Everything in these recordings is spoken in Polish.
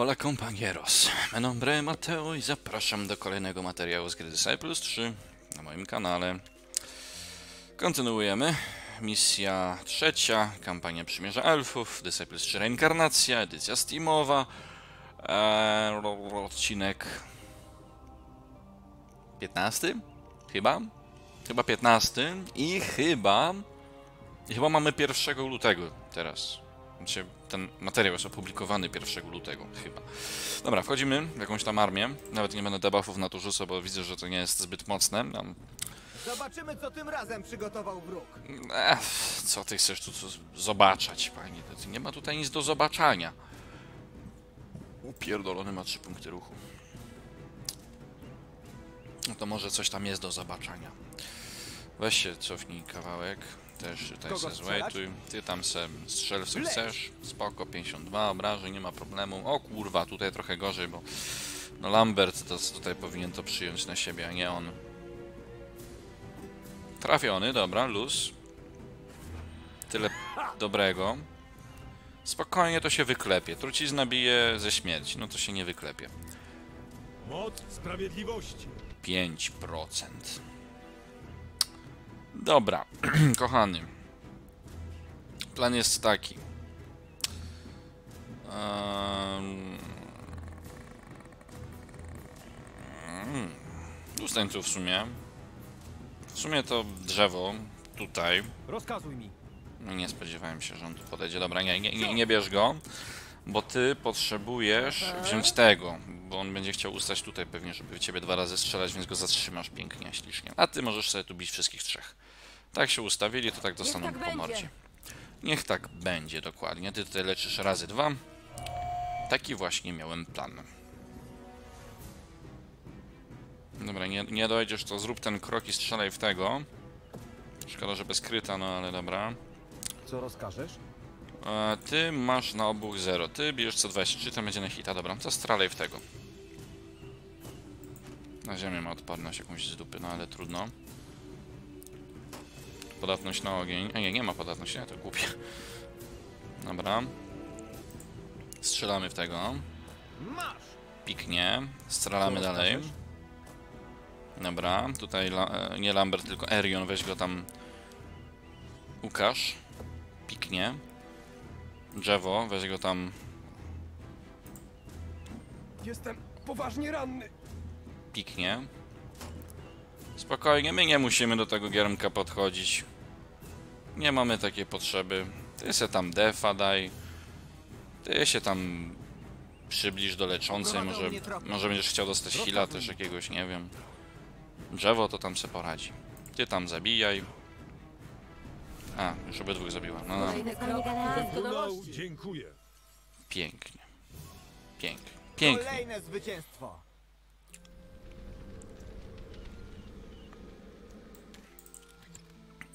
Hola compañeros, me nombre Mateo i zapraszam do kolejnego materiału z gry Disciples 3 na moim kanale. Kontynuujemy. Misja trzecia, kampania Przymierza Elfów, Disciples 3 Reinkarnacja, edycja Steamowa, eee, odcinek 15? Chyba? Chyba 15 i chyba... I chyba mamy 1 lutego teraz. Znaczy, ten materiał jest opublikowany 1 lutego, chyba. Dobra, wchodzimy w jakąś tam armię. Nawet nie będę debuffów na to rzucał, bo widzę, że to nie jest zbyt mocne. Tam... Zobaczymy, co tym razem przygotował wróg. Ech, co ty chcesz tu zobaczać, panie? Nie ma tutaj nic do zobaczania. Upierdolony ma trzy punkty ruchu. No to może coś tam jest do zobaczenia. Weź się, cofnij kawałek. Też tutaj Kogo se złejtuj. Ty tam se strzel co chcesz. Spoko, 52 obrażeń, nie ma problemu. O kurwa, tutaj trochę gorzej, bo no Lambert to tutaj powinien to przyjąć na siebie, a nie on. Trafiony, dobra, luz. Tyle dobrego. Spokojnie to się wyklepie. Trucizna bije ze śmierci, no to się nie wyklepie. Moc sprawiedliwości. 5%. Dobra, kochany. Plan jest taki. Um... Ustań tu w sumie. W sumie to drzewo tutaj. Rozkazuj mi. Nie spodziewałem się, że on tu podejdzie. Dobra, nie, nie, nie, nie bierz go, bo ty potrzebujesz wziąć tego, bo on będzie chciał ustać tutaj pewnie, żeby w ciebie dwa razy strzelać, więc go zatrzymasz pięknie, ślicznie. A ty możesz sobie tu bić wszystkich trzech. Tak się ustawili, to tak dostaną tak po będzie. mordzie. Niech tak będzie, dokładnie. Ty tutaj leczysz razy dwa. Taki właśnie miałem plan. Dobra, nie, nie dojdziesz, to zrób ten krok i strzelaj w tego. Szkoda, że bez kryta, no ale dobra. Co rozkażesz? E, ty masz na obu 0. Ty bierzesz co 23, to będzie na hita. Dobra, to stralej w tego. Na ziemię ma odporność jakąś z dupy, no ale trudno. Podatność na ogień. A nie, nie ma podatności, nie, to głupie. Dobra. Strzelamy w tego. Piknie. Strzelamy dalej. Dobra, tutaj la, e, nie Lambert, tylko Erion, weź go tam ukaż. Piknie. Drzewo, weź go tam Jestem poważnie ranny. piknie. Spokojnie, my nie musimy do tego giermka podchodzić. Nie mamy takiej potrzeby. Ty se tam defa daj. Ty się tam przybliż do leczącej, może, może będziesz chciał dostać heala też jakiegoś, nie wiem. Drzewo to tam se poradzi. Ty tam zabijaj. A, już obydwóch zabiła. No, no. Dziękuję. pięknie. Pięknie. Pięknie. Kolejne zwycięstwo.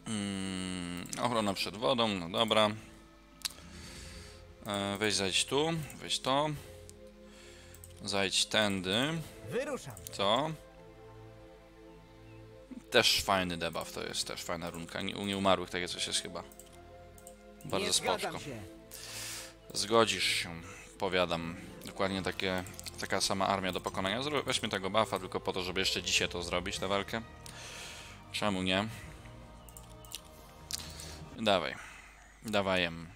Mm, ochrona przed wodą, no dobra. E, weź zajdź tu, weź to. Zajdź tędy. Wyruszam. To. Też fajny debuff to jest, też fajna runka. Nie, u nieumarłych takie coś jest chyba. Bardzo spoczko. Zgodzisz się, powiadam. Dokładnie takie, taka sama armia do pokonania. Weźmy tego buffa tylko po to, żeby jeszcze dzisiaj to zrobić, tę walkę. Czemu nie? Dawaj. Dawajem.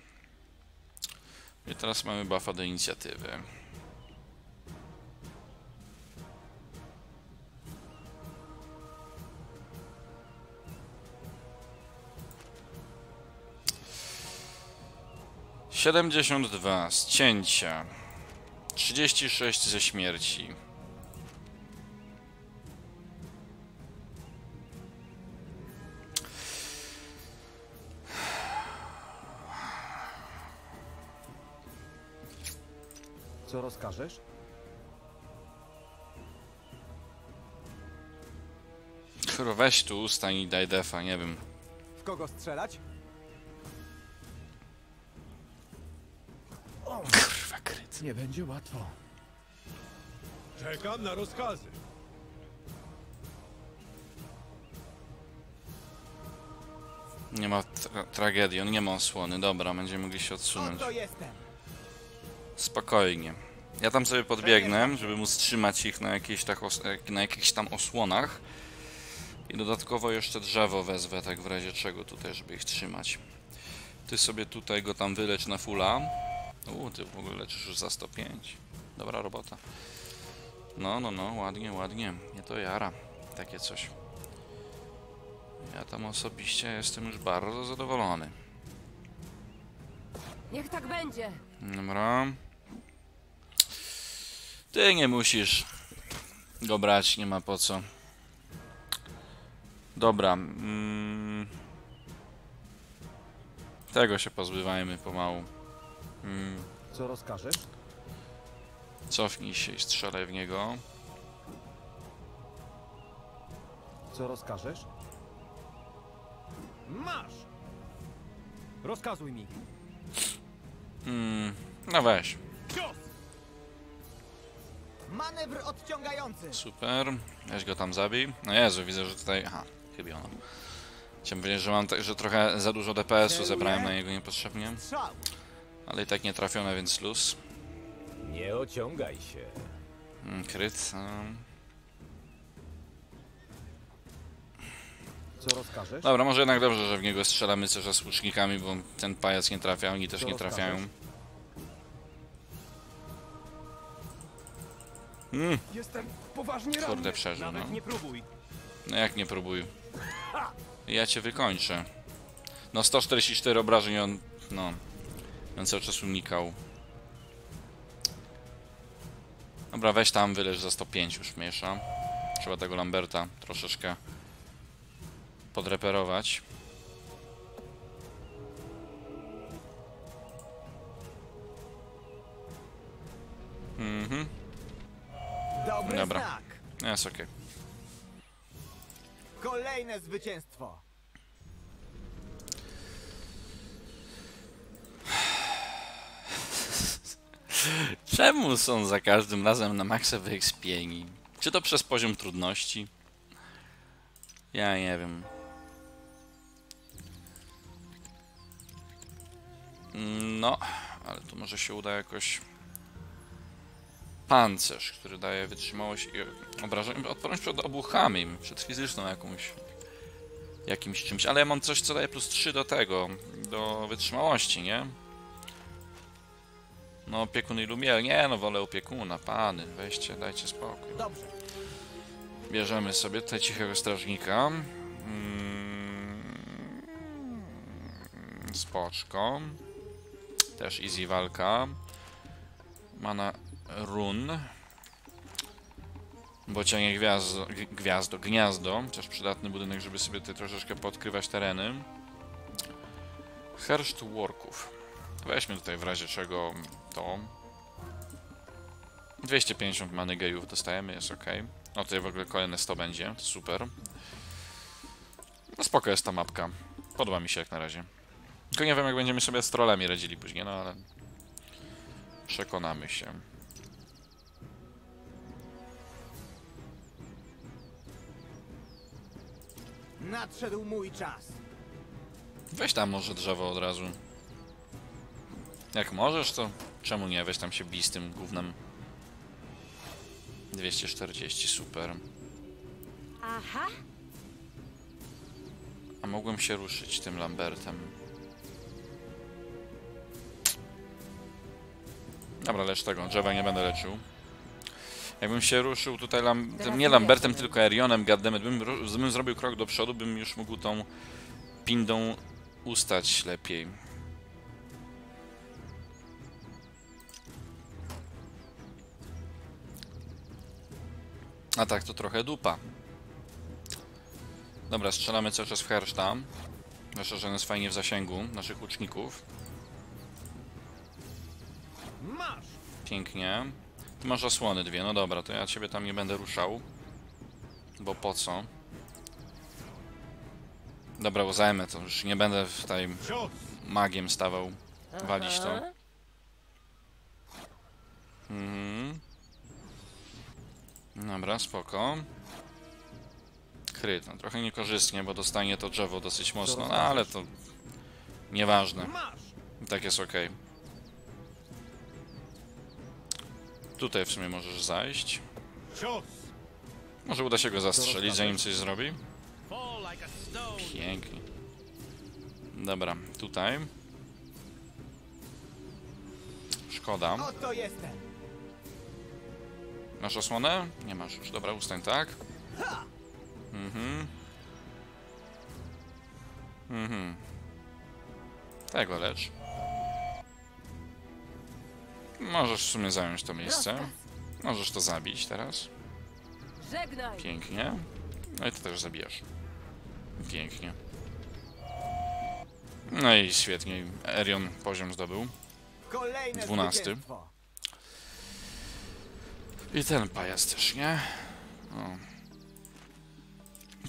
I teraz mamy buffa do inicjatywy. Siedemdziesiąt dwa z cięcia. Trzydzieści sześć ze śmierci. Co rozkażesz? Kurwa, weź tu ustań i daj defa, nie wiem. W kogo strzelać? Kurwa, kryt. Nie będzie łatwo. Czekam na rozkazy. Nie ma tra tragedii, on nie ma osłony. Dobra, będziemy mogli się odsunąć. Spokojnie. Ja tam sobie podbiegnę, żeby móc trzymać ich na jakichś, tak na jakichś tam osłonach. I dodatkowo jeszcze drzewo wezwę, tak w razie czego tutaj, żeby ich trzymać. Ty sobie tutaj go tam wylecz na fulla. Uuu, ty w ogóle leczysz już za 105. Dobra robota. No, no, no, ładnie, ładnie. Nie to jara. Takie coś. Ja tam osobiście jestem już bardzo zadowolony. Niech tak będzie. Dobra. Ty nie musisz go brać, nie ma po co. Dobra. Mm. Tego się pozbywajmy pomału. Mm. Co rozkażesz? Cofnij się i strzelaj w niego. Co rozkażesz? Masz! Rozkazuj mi. Mm. No weź. Manewr odciągający. Super. Weź go tam zabij. No Jezu, widzę, że tutaj... Aha, chybiono. Chciałem powiedzieć, że mam tak, że trochę za dużo DPS-u zebrałem na niego niepotrzebnie. Strzał. Ale i tak nie trafione, więc luz. Nie ociągaj się. Mm, Kryt. Um. Co rozkażesz? Dobra, może jednak dobrze, że w niego strzelamy cały czas łucznikami, bo ten pajac nie trafia, oni też Co nie trafiają. Mm, Jestem poważnie ranny. kurde, przeżył, no. Nawet nie próbuj. No jak nie próbuj. Ja cię wykończę. No 144 obrażeń on, no, on cały czas unikał. Dobra, weź tam, wyleż za 105 już mniejsza. Trzeba tego Lamberta troszeczkę podreperować. Mhm, Dobry Dobra. jest okej. Kolejne zwycięstwo. Czemu są za każdym razem na maksa wyekspieni? Czy to przez poziom trudności? Ja nie wiem. No, ale tu może się uda jakoś... Pancerz, który daje wytrzymałość i obrażeń, odporność przed obuchami, przed fizyczną jakąś... Jakimś czymś, ale ja mam coś, co daje plus 3 do tego, do wytrzymałości, nie? No, opiekun i lumiel. Nie, no wolę opiekuna, pany. Weźcie, dajcie spokój. Dobrze. Bierzemy sobie tutaj cichego strażnika. Mm, spoczko. Też easy walka. Mana run. Bocianie gwiazdo, gwiazdo, gniazdo. Też przydatny budynek, żeby sobie tutaj troszeczkę podkrywać tereny. Herszt worków. Weźmy tutaj w razie czego to. 250 many gejów dostajemy, jest ok. O, tutaj w ogóle kolejne 100 będzie, super. No spoko jest ta mapka. Podoba mi się jak na razie. Tylko nie wiem jak będziemy sobie z trollami radzili później, no ale... Przekonamy się. Nadszedł mój czas. Weź tam może drzewo od razu. Jak możesz, to czemu nie? Weź tam się bij z tym gównem. 240, super. Aha. A mogłem się ruszyć tym Lambertem. Dobra, lecz tego. Drzewa nie będę leczył. Jakbym się ruszył tutaj lam nie Lambertem, tylko Erionem, goddammit, bym, bym zrobił krok do przodu, bym już mógł tą pindą ustać lepiej. A tak, to trochę dupa. Dobra, strzelamy cały czas w Herszta. Zwłaszcza, że on jest fajnie w zasięgu naszych łuczników. Pięknie. Ty masz osłony dwie, no dobra, to ja ciebie tam nie będę ruszał. Bo po co? Dobra, bo zajmę to, już nie będę tutaj magiem stawał walić to. Mhm. Dobra, spoko. Kryt, no trochę niekorzystnie, bo dostanie to drzewo dosyć mocno, no ale to nieważne. Masz! Tak jest ok. Tutaj w sumie możesz zajść. Może uda się go zastrzelić, zanim coś zrobi. Pięknie. Dobra, tutaj. Szkoda. Oto jestem. Masz osłonę? Nie masz już. Dobra, ustań tak. Mhm. Mhm. Tego lecz. Możesz w sumie zająć to miejsce. Możesz to zabić teraz. Pięknie. No i ty też zabijasz. Pięknie. No i świetnie. Erion poziom zdobył. Dwunasty. I ten pajac też, nie? O.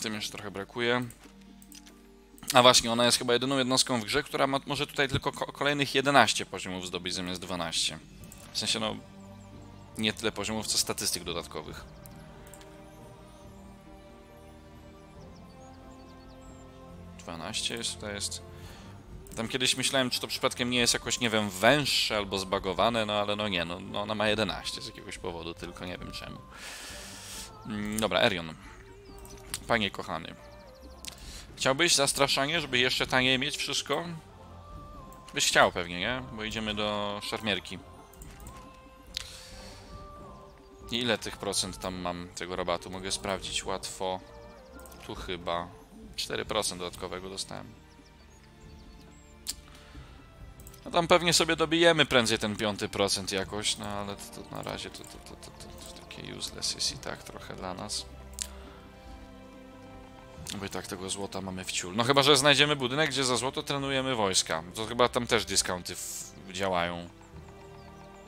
Tym jeszcze trochę brakuje. A właśnie, ona jest chyba jedyną jednostką w grze, która ma, może tutaj tylko ko kolejnych 11 poziomów zdobyć zamiast 12. W sensie, no... Nie tyle poziomów, co statystyk dodatkowych. Dwanaście jest, to jest... Tam kiedyś myślałem, czy to przypadkiem nie jest jakoś, nie wiem, węższe albo zbagowane, no ale no nie, no, no ona ma 11 z jakiegoś powodu, tylko nie wiem czemu. Mm, Dobra, Erion. Panie kochany. Chciałbyś zastraszanie, żeby jeszcze taniej mieć wszystko? Byś chciał pewnie, nie? Bo idziemy do szermierki. I ile tych procent tam mam tego rabatu? Mogę sprawdzić łatwo. Tu chyba 4% dodatkowego dostałem. No tam pewnie sobie dobijemy prędzej ten piąty procent jakoś, no ale to, to na razie to, to, to, to, to, to takie useless jest i tak trochę dla nas. Bo i tak tego złota mamy w ciul. No chyba, że znajdziemy budynek, gdzie za złoto trenujemy wojska. To chyba tam też dyskounty w, działają.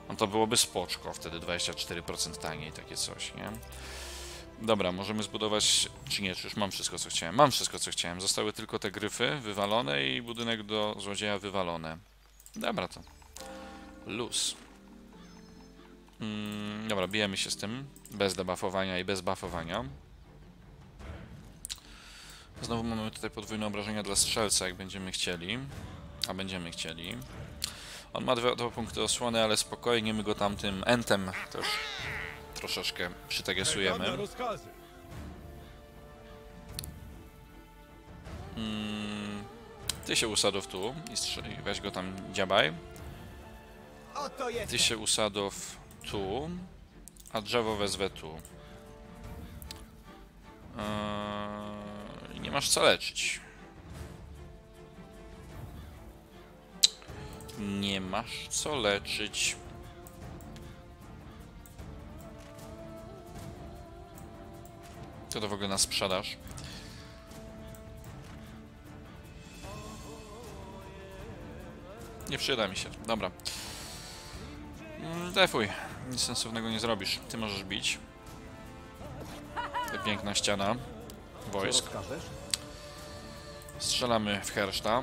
No to byłoby spoczko, wtedy 24% taniej, takie coś, nie? Dobra, możemy zbudować... Czy nie, czy już mam wszystko, co chciałem? Mam wszystko, co chciałem. Zostały tylko te gryfy wywalone i budynek do złodzieja wywalone. Dobra to. Luz. Mm, dobra, bijemy się z tym. Bez debuffowania i bez buffowania. Znowu mamy tutaj podwójne obrażenia dla strzelca, jak będziemy chcieli. A będziemy chcieli. On ma dwa, dwa punkty osłony, ale spokojnie, my go tam tym entem też troszeczkę przytagesujemy. rozkazy! Mm, ty się usadów tu i weź go tam dziabaj. Ty się usadów tu, a drzewo wezwę tu. Eee, nie masz co leczyć. Nie masz co leczyć. Co to w ogóle na sprzedaż? Nie przyda mi się. Dobra. Mm, Defuj. Nic sensownego nie zrobisz. Ty możesz bić. Piękna ściana wojsk. Strzelamy w Herszta.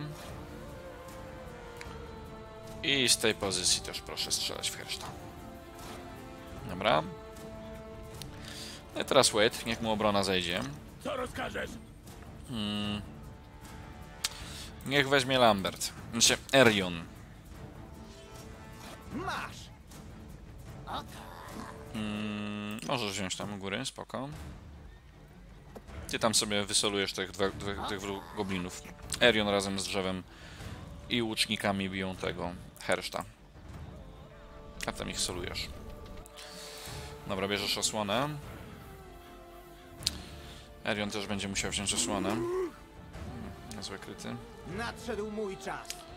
I z tej pozycji też proszę strzelać w Herszta. Dobra. No i teraz wait, niech mu obrona zejdzie. Co rozkażesz? Niech weźmie Lambert. Znaczy, Erion. Masz. Mm, możesz wziąć tam u góry, spoko. Ty tam sobie wysolujesz tych, dwa, dwa, tych goblinów. Erion razem z drzewem i łucznikami biją tego herszta. A tam ich solujesz. Dobra, bierzesz osłonę. Erion też będzie musiał wziąć osłonę. Niezłe kryty. Nadszedł mój czas.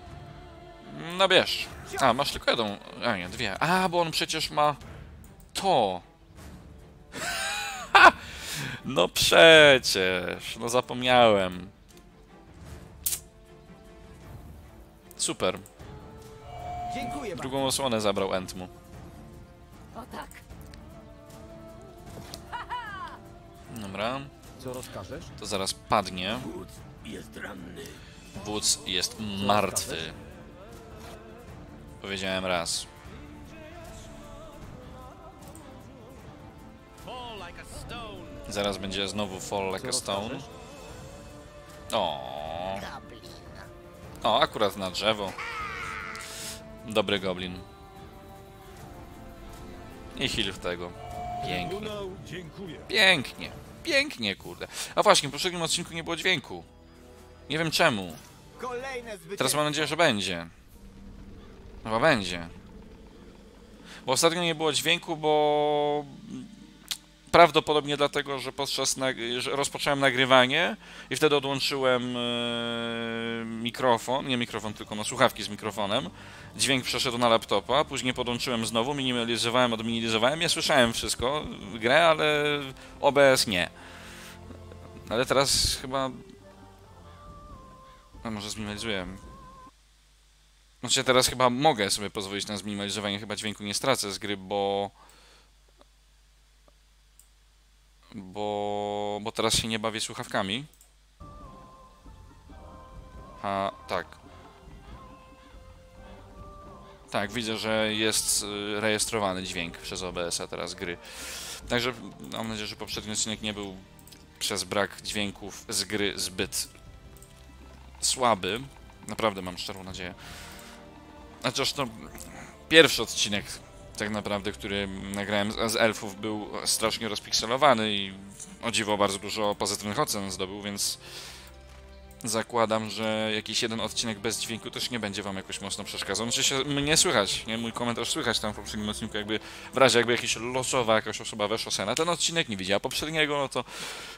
No bierz. A, masz tylko jedną. A nie, dwie. A, bo on przecież ma to. Ha! No przecież. No zapomniałem. Super. Drugą osłonę zabrał Entmu. O tak. Dobra. Co rozkażesz? To zaraz padnie. Jest ranny. Wódz jest martwy. Powiedziałem raz. Zaraz będzie znowu Fall Like a Stone. O. O, akurat na drzewo. Dobry goblin. I heal w tego. Pięknie. Pięknie. Pięknie, kurde. A właśnie, w poprzednim odcinku nie było dźwięku. Nie wiem czemu. Teraz mam nadzieję, że będzie. Chyba będzie. Bo ostatnio nie było dźwięku, bo prawdopodobnie dlatego, że podczas nag- że rozpocząłem nagrywanie i wtedy odłączyłem e, mikrofon, nie mikrofon, tylko no słuchawki z mikrofonem. Dźwięk przeszedł na laptopa, później podłączyłem znowu, minimalizowałem, odminimalizowałem. Ja słyszałem wszystko, grę, ale OBS nie. Ale teraz chyba a może zminimalizuję. Znaczy teraz chyba mogę sobie pozwolić na zminimalizowanie, chyba dźwięku nie stracę z gry, bo... Bo... Bo teraz się nie bawię słuchawkami. A, tak. Tak, widzę, że jest y, rejestrowany dźwięk przez OBS-a teraz gry. Także mam nadzieję, że poprzedni odcinek nie był przez brak dźwięków z gry zbyt słaby. Naprawdę mam szczerą nadzieję. Chociaż to pierwszy odcinek tak naprawdę, który nagrałem z, z elfów był strasznie rozpikselowany i o dziwo bardzo dużo pozytywnych ocen zdobył, więc zakładam, że jakiś jeden odcinek bez dźwięku też nie będzie wam jakoś mocno przeszkadzał. Znaczy się mnie słychać, nie? Mój komentarz słychać tam w poprzednim odcinku, jakby w razie jakby jakaś losowa jakaś osoba weszła sobie na ten odcinek, nie widziała poprzedniego, no to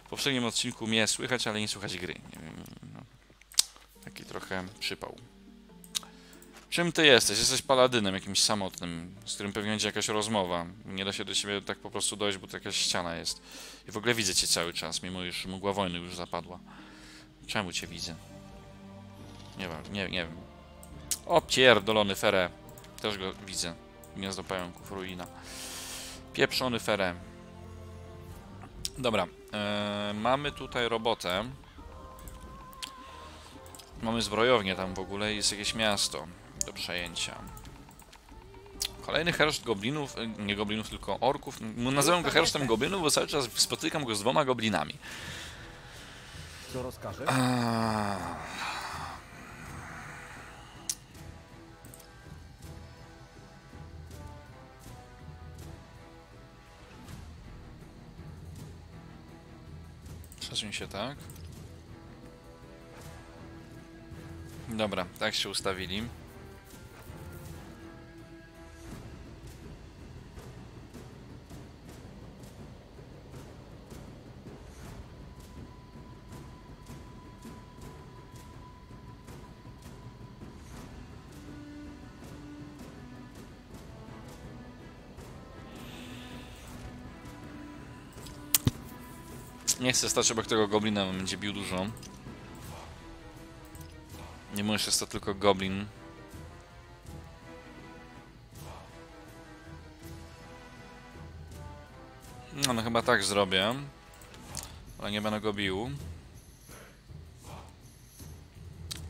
w poprzednim odcinku mnie słychać, ale nie słychać gry. Nie wiem, no. Taki trochę przypał. Czym ty jesteś? Jesteś paladynem jakimś samotnym, z którym pewnie będzie jakaś rozmowa. Nie da się do ciebie tak po prostu dojść, bo to jakaś ściana jest. I w ogóle widzę cię cały czas, mimo iż mgła wojny już zapadła. Czemu cię widzę? Nie wiem, nie, nie wiem. O, pierdolony Fere. Też go widzę. Gniazdo pająków, ruina. Pieprzony Fere. Dobra, e, mamy tutaj robotę. Mamy zbrojownię tam w ogóle i jest jakieś miasto do przejęcia. Kolejny herszt goblinów, e, nie goblinów, tylko orków. Nazywam go hersztem goblinów, bo cały czas spotykam go z dwoma goblinami. Co rozkażesz? A... Przesuń się tak. Dobra, tak się ustawili. Chcę stać obok tego goblina, bo będzie bił dużo. Nie jest to tylko goblin. No, no chyba tak zrobię. Ale nie będę go bił.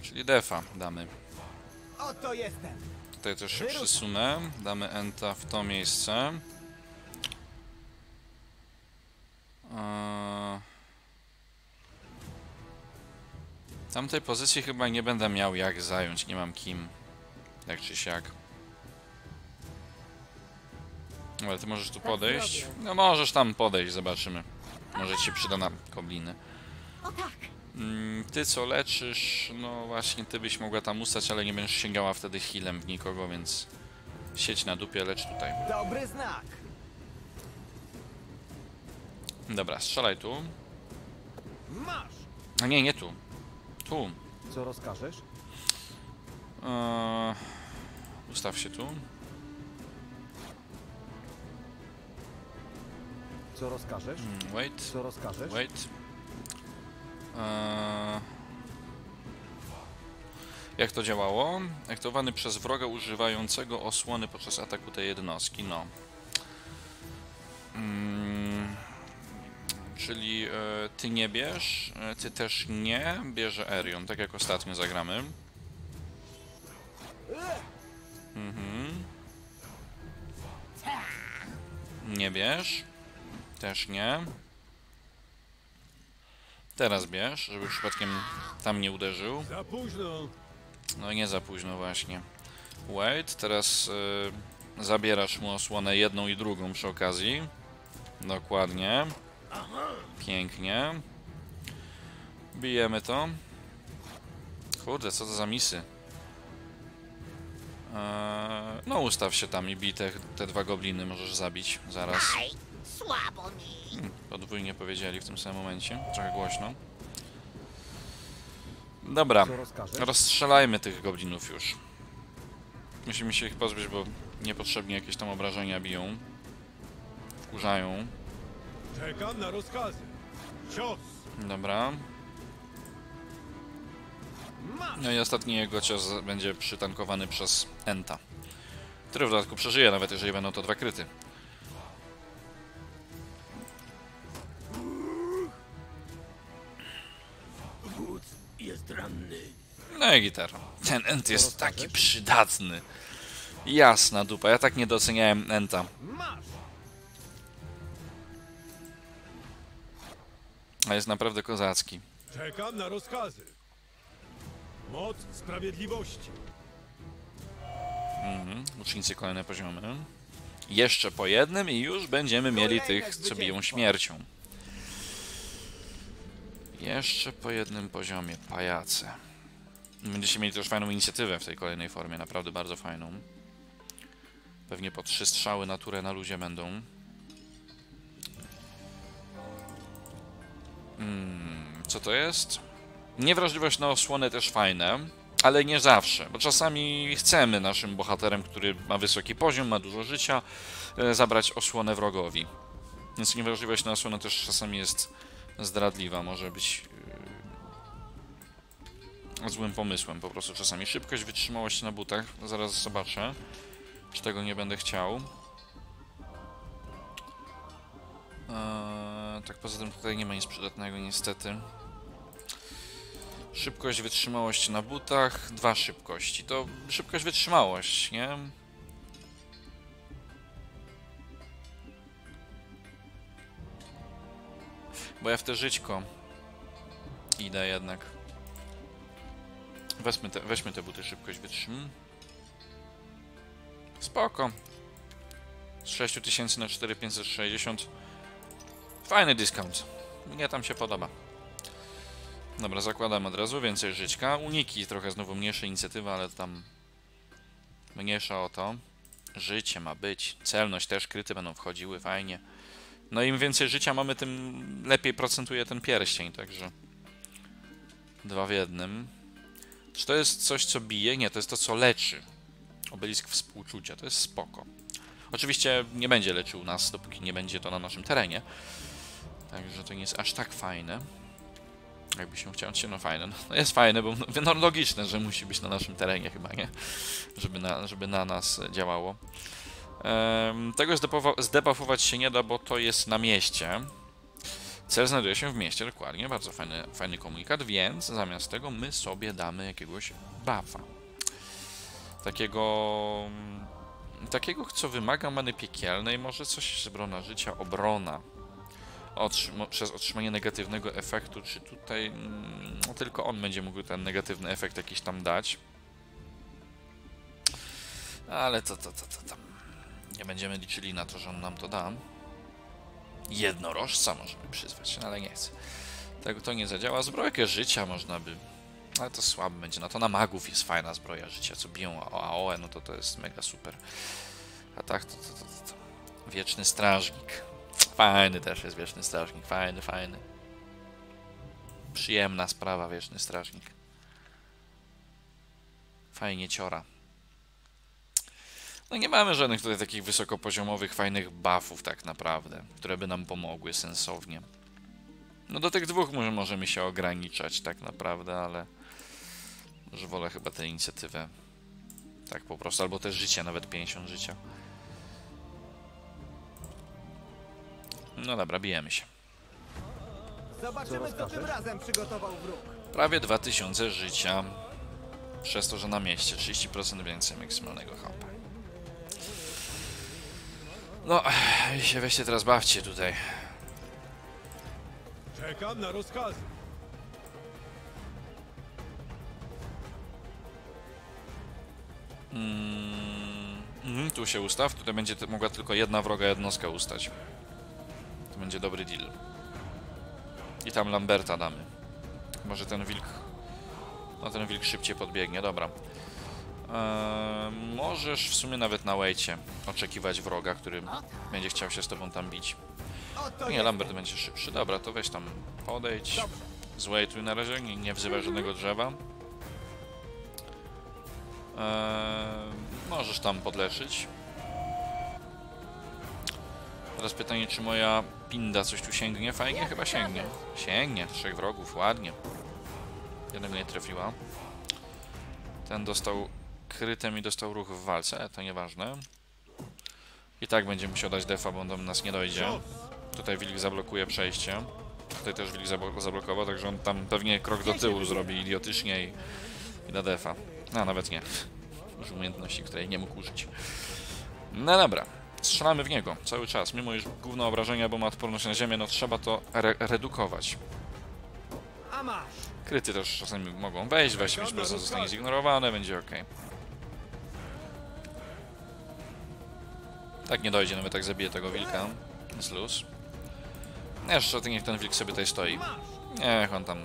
Czyli defa damy. Oto jestem. Tutaj też się przesunę. Damy enta w to miejsce. Tamtej pozycji chyba nie będę miał jak zająć, nie mam kim. Jak czy siak. Ale ty możesz tu Tak podejść? No możesz tam podejść, zobaczymy. Może ci się przyda na kobliny. Tak! Mm, Ty co leczysz, no właśnie ty byś mogła tam ustać, ale nie będziesz sięgała wtedy healem w nikogo, więc sieć na dupie, lecz tutaj. Dobry znak. Dobra, strzelaj tu. Masz. A nie, nie tu. Tu. Co rozkażesz? Eee, ustaw się tu. Co rozkażesz? Mm, Wait, Co rozkażesz? wait. Eee, jak to działało? Aktowany przez wroga używającego osłony podczas ataku tej jednostki, no. Mm, czyli e, ty nie bierz, e, ty też nie, bierze Erion, tak jak ostatnio zagramy. Mhm. Nie bierz. Też nie. Teraz bierz, żeby przypadkiem tam nie uderzył. Za późno. No nie za późno właśnie. Wait, teraz y, Zabierasz mu osłonę jedną i drugą przy okazji. Dokładnie. Pięknie. Bijemy to. Kurde, co to za misy? Eee, no ustaw się tam i bij te, te dwa gobliny, możesz zabić zaraz. Słabo mi. Podwójnie powiedzieli w tym samym momencie, trochę głośno. Dobra, rozstrzelajmy tych goblinów już. Musimy się ich pozbyć, bo niepotrzebnie jakieś tam obrażenia biją. Wkurzają. Czekam na rozkazy. Cios! Dobra. No i ostatni jego cios będzie przytankowany przez Enta. Który w dodatku przeżyje, nawet jeżeli będą to dwa kryty. Wódz jest ranny. No i gitara. Ten Ent jest taki przydatny. Jasna dupa, ja tak nie doceniałem Enta. Masz! A jest naprawdę kozacki. Czekam na rozkazy. Moc sprawiedliwości. Mhm. Ucznicy kolejne poziomy. Jeszcze po jednym i już będziemy mieli tych, co biją śmiercią. Jeszcze po jednym poziomie, pajace. Będziecie mieli też fajną inicjatywę w tej kolejnej formie, naprawdę bardzo fajną. Pewnie po trzy strzały na turę na luzie będą. Hmm, co to jest? Niewrażliwość na osłonę też fajne, ale nie zawsze, bo czasami chcemy naszym bohaterem, który ma wysoki poziom, ma dużo życia, e, zabrać osłonę wrogowi. Więc niewrażliwość na osłonę też czasami jest zdradliwa, może być e, złym pomysłem po prostu czasami. Szybkość, wytrzymałość na butach, zaraz zobaczę, czy tego nie będę chciał. Eee, tak poza tym tutaj nie ma nic przydatnego niestety. Szybkość, wytrzymałość na butach, dwa szybkości. To szybkość, wytrzymałość, nie? Bo ja w te żyćko idę jednak. Weźmy te, weźmy te buty, szybkość, wytrzym. Spoko. Z 6000 na 4560. Fajny dyskont. Mnie tam się podoba. Dobra, zakładam od razu, więcej żyćka. Uniki trochę znowu mniejsza inicjatywa, ale tam mniejsza o to. Życie ma być. Celność też, kryty będą wchodziły, fajnie. No im więcej życia mamy, tym lepiej procentuje ten pierścień, także... Dwa w jednym. Czy to jest coś, co bije? Nie, to jest to, co leczy. Obelisk współczucia, to jest spoko. Oczywiście nie będzie leczył nas, dopóki nie będzie to na naszym terenie. Także to nie jest aż tak fajne. Jakby się chciał, no fajne. No jest fajne, bo no, no logiczne, że musi być na naszym terenie chyba, nie? Żeby na, żeby na nas działało. Ehm, tego zdebuffować się nie da, bo to jest na mieście. Cel znajduje się w mieście, dokładnie. Bardzo fajny, fajny komunikat, więc zamiast tego my sobie damy jakiegoś buffa. Takiego... Takiego, co wymaga many piekielnej, może coś z brona życia, obrona otrzyma, przez otrzymanie negatywnego efektu, czy tutaj mm, no, tylko on będzie mógł ten negatywny efekt jakiś tam dać. Ale to, to, to, to tam nie będziemy liczyli na to, że on nam to da. Jednorożca możemy przyzwać, no ale nie chcę. Tego to nie zadziała. Zbrojkę życia można by... Ale to słabe będzie. No to na magów jest fajna zbroja życia, co biją AOE, no to to jest mega super. A tak to, to, to, to. Wieczny strażnik. Fajny też jest Wieczny Strażnik, fajny, fajny. Przyjemna sprawa, Wieczny Strażnik. Fajnie ciora. No nie mamy żadnych tutaj takich wysokopoziomowych, fajnych buffów tak naprawdę, które by nam pomogły sensownie. No do tych dwóch może możemy się ograniczać tak naprawdę, ale... Że wolę chyba tę inicjatywę. Tak po prostu, albo też życie, nawet 50 życia. No dobra, bijemy się. Zobaczymy, co, tym razem przygotował wróg. Prawie 2000 życia. Przez to, że na mieście 30% więcej maksymalnego HP. No, i się weźcie teraz bawcie tutaj. Czekam na rozkazy. Mm, Mhm, tu się ustaw, tutaj będzie mogła tylko jedna wroga jednostka ustać. To będzie dobry deal. I tam Lamberta damy. Może ten wilk... No ten wilk szybciej podbiegnie, dobra. Eee, możesz w sumie nawet na wejcie oczekiwać wroga, który będzie chciał się z tobą tam bić. Nie. Lambert będzie szybszy. Dobra, to weź tam podejdź. Zwejtuj na razie, nie, nie wzywaj żadnego drzewa. Eee, możesz tam podleczyć. Teraz pytanie, czy moja pinda coś tu sięgnie? Fajnie, chyba sięgnie. Sięgnie, trzech wrogów, ładnie. Jednego nie trafiła. Ten dostał krytem i dostał ruch w walce, ale to nieważne. I tak będzie musiał dać defa, bo on do nas nie dojdzie. Tutaj wilk zablokuje przejście. Tutaj też wilk zablo- zablokował, także on tam pewnie krok do tyłu zrobi idiotycznie i, i da defa. No, nawet nie. Użył umiejętności, której nie mógł użyć. No dobra. Strzelamy w niego cały czas. Mimo iż główne obrażenia, bo ma odporność na ziemię, no trzeba to re redukować. Kryty też czasami mogą wejść, mieć prezent zostanie zignorowane, będzie ok. Tak nie dojdzie, nawet jak zabije tego wilka. Jest luz. Jeszcze niech ten wilk sobie tutaj stoi. Niech on tam...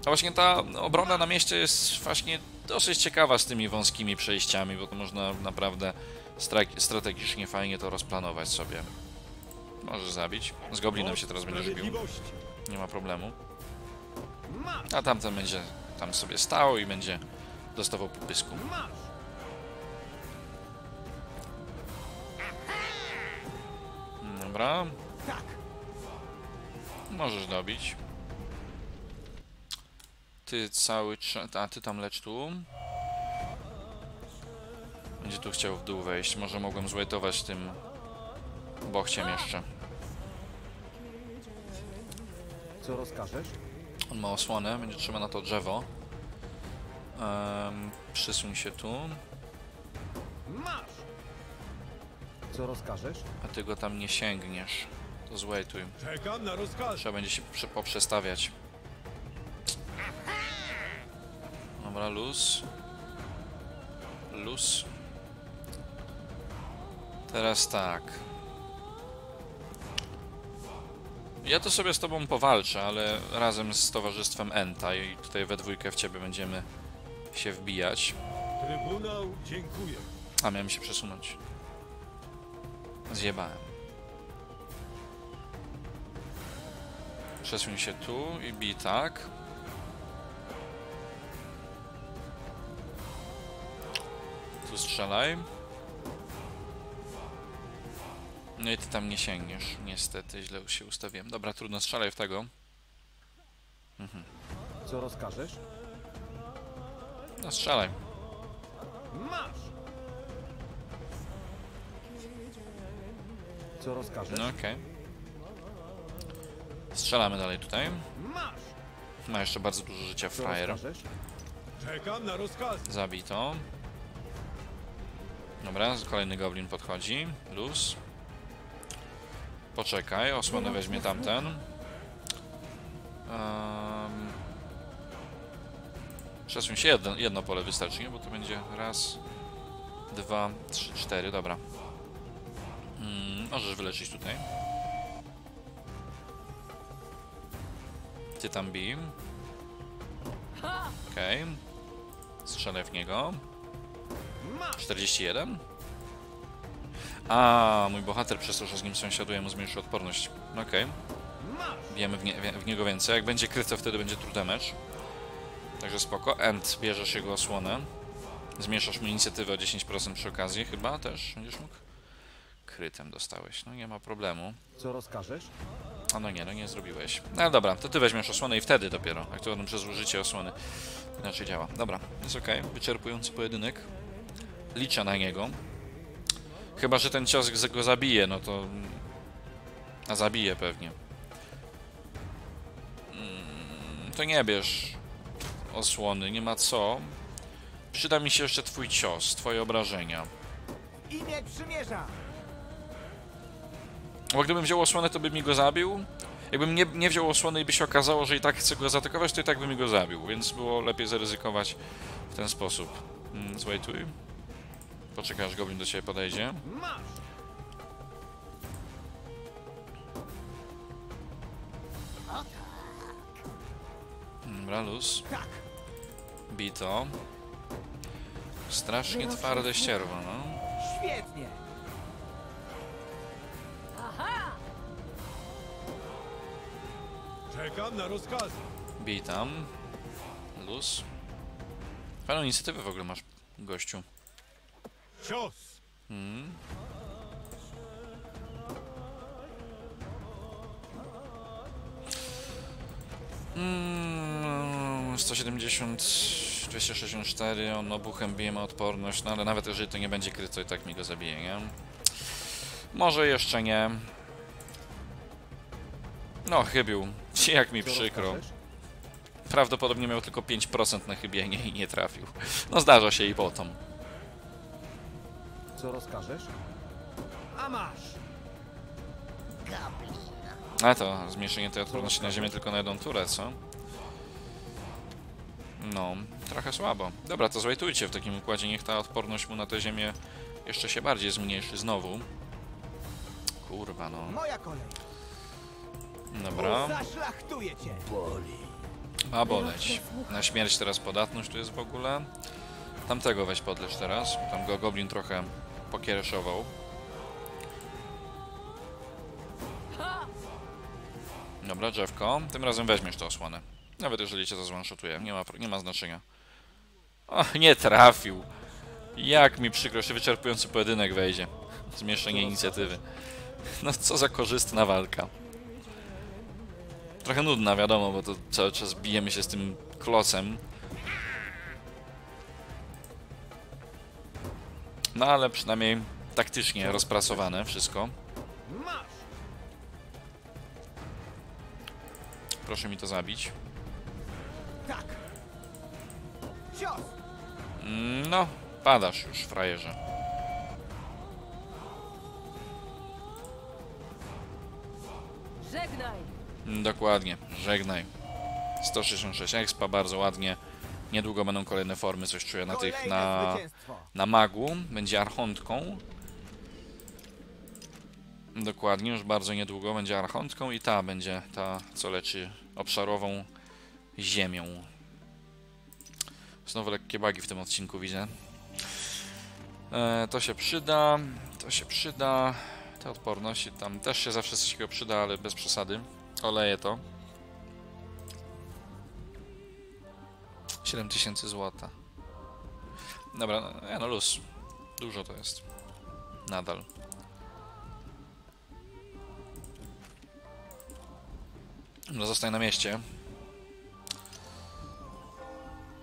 A właśnie ta obrona na mieście jest właśnie dosyć ciekawa z tymi wąskimi przejściami, bo to można naprawdę strategicznie fajnie to rozplanować sobie. Możesz zabić. Z goblinem się teraz będziesz bił. Nie ma problemu. A tamten będzie tam sobie stał i będzie dostawał po pysku. Dobra, Tak. możesz dobić. Ty cały czas... A, ty tam lecz tu. Będzie tu chciał w dół wejść. Może mogłem złajtować tym bochciem jeszcze. Co rozkażesz? On ma osłonę, będzie trzeba na to drzewo. Um, przysuń się tu, Masz. Co rozkażesz? a ty go tam nie sięgniesz. To złajtuj. Czekam na rozkaz. Trzeba będzie się prze- poprzestawiać. Dobra, luz. Luz. Teraz tak. Ja to sobie z tobą powalczę, ale razem z towarzystwem Enta i tutaj we dwójkę w ciebie będziemy się wbijać. Trybunał dziękuję. A, miałem się przesunąć. Zjebałem. Przesuń się tu i bij tak. Tu strzelaj. No i ty tam nie sięgniesz. Niestety, źle się ustawiłem. Dobra, trudno, strzelaj w tego. Co rozkażesz? No strzelaj. Masz. Co rozkażesz? No okej. Strzelamy dalej tutaj. Masz. Ma jeszcze bardzo dużo życia frajer. Czekam na rozkaz. Zabij to. Dobra, kolejny goblin podchodzi. Luz. Poczekaj, osłonę weźmie tamten. Um, przesuń się, jedno, jedno pole wystarczy, nie? Bo to będzie raz, dwa, trzy, cztery, dobra. Mm, możesz wyleczyć tutaj. Ty tam bij. Okej. Strzelę w niego. Masz. 41? A, mój bohater przez to, że z nim sąsiaduje, mu zmniejszy odporność. Okej. Masz. Bijemy w, nie, w niego więcej. Jak będzie kryte, wtedy będzie true damage. Także spoko. End, bierzesz jego osłonę. Zmniejszasz mu inicjatywę o 10% przy okazji, chyba też będziesz mógł. Krytem dostałeś, no nie ma problemu. Co rozkażesz? A no nie, no nie zrobiłeś. No dobra, to ty weźmiesz osłonę i wtedy dopiero, aktualnie przez użycie osłony. Inaczej działa. Dobra, jest ok. Wyczerpujący pojedynek. Liczę na niego. Chyba, że ten cios go zabije, no to... A zabije pewnie. Mm, To nie bierz osłony, nie ma co. Przyda mi się jeszcze twój cios, twoje obrażenia. Imię przymierza. Bo gdybym wziął osłonę, to by mi go zabił. Jakbym nie, nie wziął osłony i by się okazało, że i tak chce go zaatakować, to i tak by mi go zabił, więc było lepiej zaryzykować w ten sposób. Mm, Zwejtuj. Poczekaj aż goblin do ciebie podejdzie. Dobra, luz. Tak! Bito. Strasznie twarde ścierwo, no. Świetnie! Aha! Czekam na rozkazy. Bij tam. Luz. Fajną inicjatywę w ogóle masz, gościu. Cios! Mm. Mm, 170, 264, on obuchem bije ma odporność, no ale nawet jeżeli to nie będzie kryto, to i tak mi go zabije, nie? Może jeszcze nie. No, chybił. Jak mi przykro. Prawdopodobnie miał tylko 5% na chybienie i nie trafił. No zdarza się i potem. Co rozkażesz? A masz! Goblin. A to zmniejszenie tej odporności na ziemię tylko na jedną turę, co? No, trochę słabo. Dobra, to zwajtujcie w takim układzie, niech ta odporność mu na tę ziemię jeszcze się bardziej zmniejszy znowu. Kurwa, no. Moja kolej! Dobra. Ma boleć. Na śmierć teraz podatność tu jest w ogóle. Tamtego weź podlecz teraz. Tam go goblin trochę pokiereszował. Dobra, drzewko. Tym razem weźmiesz tę osłonę. Nawet jeżeli cię to zwanshotuje. Nie ma, nie ma znaczenia. O, nie trafił. Jak mi przykro, jeszcze wyczerpujący pojedynek wejdzie. Zmniejszenie inicjatywy. No co za korzystna walka. Trochę nudna, wiadomo, bo to cały czas bijemy się z tym klocem. No ale przynajmniej taktycznie rozprasowane wszystko. Proszę mi to zabić. No, padasz już, frajerze. Żegnaj! Dokładnie, żegnaj. 166 expa, bardzo ładnie. Niedługo będą kolejne formy, coś czuję na tych, na, na magu. Będzie archontką. Dokładnie, już bardzo niedługo będzie archontką i ta będzie ta, co leczy obszarową ziemią. Znowu lekkie bugi w tym odcinku widzę. E, to się przyda, to się przyda. Te odporności tam też się zawsze coś takiego przyda, ale bez przesady. Oleję to. 7000 złota. Dobra, no, no luz. Dużo to jest. Nadal. No zostań na mieście.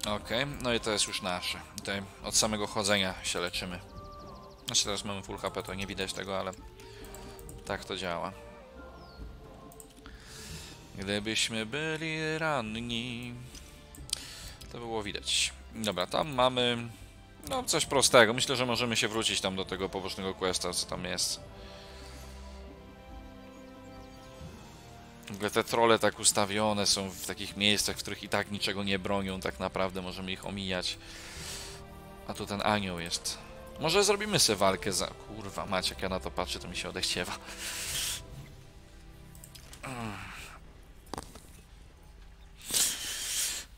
Okej, no i to jest już nasze. Tutaj od samego chodzenia się leczymy. Znaczy teraz mamy full HP, to nie widać tego, ale tak to działa. Gdybyśmy byli ranni, to było widać. Dobra, tam mamy no coś prostego. Myślę, że możemy się wrócić tam do tego pobocznego questa, co tam jest. W ogóle te trole tak ustawione są w takich miejscach, w których i tak niczego nie bronią, tak naprawdę możemy ich omijać. A tu ten anioł jest. Może zrobimy sobie walkę za... Kurwa, macie, jak ja na to patrzę, to mi się odechciewa.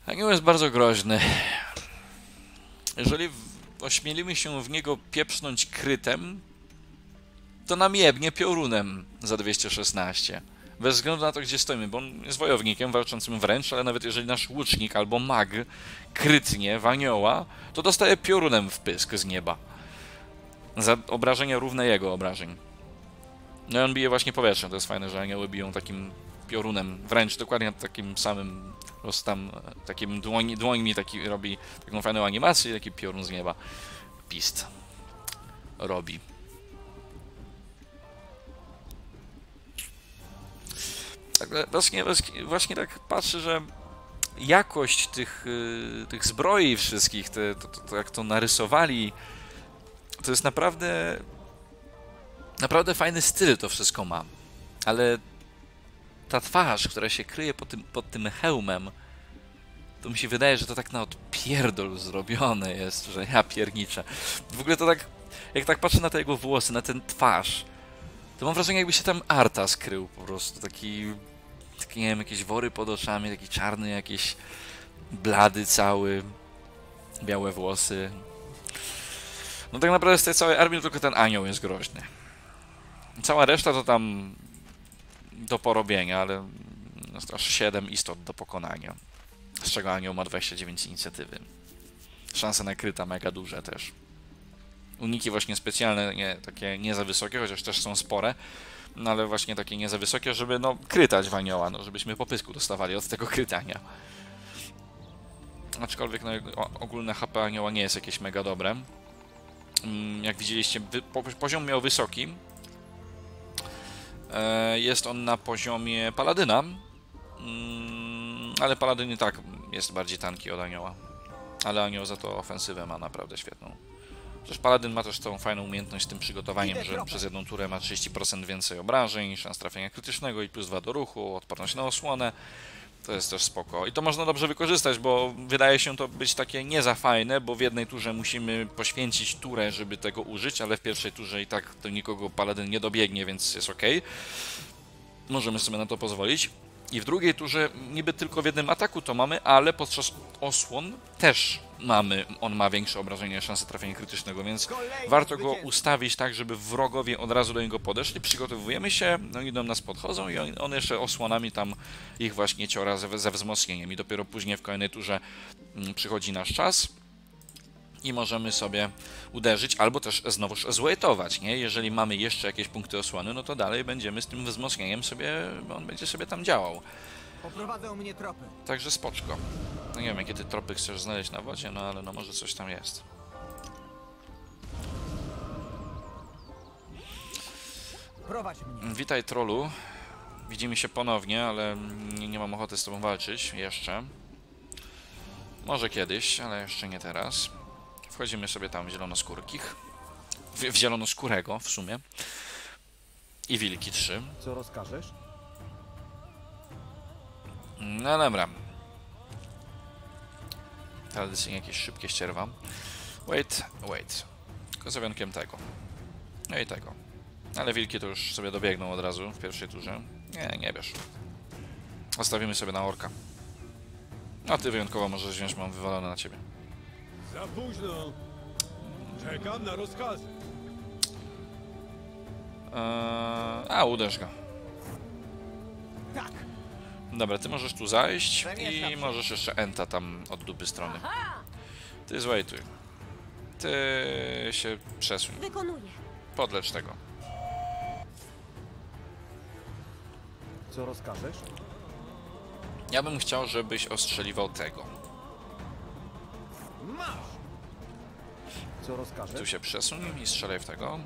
Anioł jest bardzo groźny. Jeżeli ośmielimy się w niego pieprznąć krytem, to nam jebnie piorunem za 216. Bez względu na to, gdzie stoimy, bo on jest wojownikiem walczącym wręcz, ale nawet jeżeli nasz łucznik albo mag krytnie w anioła, to dostaje piorunem w pysk z nieba. Za obrażenia równe jego obrażeń. No i on bije właśnie powietrzem, to jest fajne, że anioły biją takim piorunem, wręcz dokładnie takim samym, po prostu tam e, takim dłoń, dłońmi taki robi taką fajną animację i taki piorun z nieba. Pist. Robi. Tak, właśnie, właśnie, właśnie tak patrzę, że jakość tych, y, tych zbroi wszystkich, te, to, to, to jak to narysowali, to jest naprawdę naprawdę fajny styl to wszystko ma. Ale ta twarz, która się kryje pod tym, pod tym hełmem, to mi się wydaje, że to tak na odpierdol zrobione jest, że ja pierniczę. W ogóle to tak Jak tak patrzę na te jego włosy, na ten twarz, to mam wrażenie, jakby się tam Arta skrył po prostu. Taki, taki, nie wiem, jakieś wory pod oczami, taki czarny, jakiś blady cały, białe włosy. No tak naprawdę z tej całej armii tylko ten anioł jest groźny. Cała reszta to tam do porobienia, ale no, aż 7 istot do pokonania. Z czego anioł ma 29 inicjatywy. Szanse na kryta mega duże też. Uniki właśnie specjalne, nie, takie nie za wysokie, chociaż też są spore, no ale właśnie takie nie za wysokie, żeby no krytać w anioła, no żebyśmy po pysku dostawali od tego krytania. Aczkolwiek no, ogólne HP anioła nie jest jakieś mega dobre. Mm, Jak widzieliście, poziom miał wysoki. E, Jest on na poziomie paladyna, Mm, ale paladyn i tak jest bardziej tanki od anioła. Ale anioł za to ofensywę ma naprawdę świetną. Przecież paladyn ma też tą fajną umiejętność z tym przygotowaniem, że przez jedną turę ma 30% więcej obrażeń, szans trafienia krytycznego i plus 2 do ruchu, odporność na osłonę. To jest też spoko. I to można dobrze wykorzystać, bo wydaje się to być takie nie za fajne, bo w jednej turze musimy poświęcić turę, żeby tego użyć, ale w pierwszej turze i tak to nikogo paladyn nie dobiegnie, więc jest ok. Możemy sobie na to pozwolić. I w drugiej turze niby tylko w jednym ataku to mamy, ale podczas osłon też mamy, on ma większe obrażenie, szanse trafienia krytycznego, więc warto go ustawić tak, żeby wrogowie od razu do niego podeszli, przygotowujemy się, no i do nas podchodzą i on, on jeszcze osłonami tam ich właśnie ciora ze, ze wzmocnieniem. I dopiero później w kolejnej turze mm, przychodzi nasz czas i możemy sobie uderzyć, albo też znowuż złejtować, nie? Jeżeli mamy jeszcze jakieś punkty osłony, no to dalej będziemy z tym wzmocnieniem sobie, on będzie sobie tam działał. Poprowadzą mnie tropy. Także spoczko. No nie wiem, jakie ty tropy chcesz znaleźć na wodzie, no ale no może coś tam jest. Prowadź mnie. Witaj trollu. Widzimy się ponownie, ale nie, nie mam ochoty z tobą walczyć jeszcze. Może kiedyś, ale jeszcze nie teraz. Wchodzimy sobie tam w zielonoskórkich. W, w zielonoskórego w sumie. I wilki trzy. Co rozkażesz? No dobra. Tradycyjnie jakieś szybkie ścierwa. Wait, wait. Tylko za wyjątkiem tego. No i tego. Ale wilki to już sobie dobiegną od razu w pierwszej turze. Nie, nie bierz. Ostawimy sobie na orka. A ty wyjątkowo możesz wziąć, mam wywalone na ciebie. Za późno. Czekam na rozkazy. Eee, a, uderz go. Tak. Dobra, ty możesz tu zajść i możesz jeszcze enta tam od dupy strony. Ty złejtuj. Ty się przesuń. Wykonuję. Podlecz tego. Co rozkażesz? Ja bym chciał, żebyś ostrzeliwał tego. Masz. Co Tu rozkażesz? się przesuń i strzelaj w tego.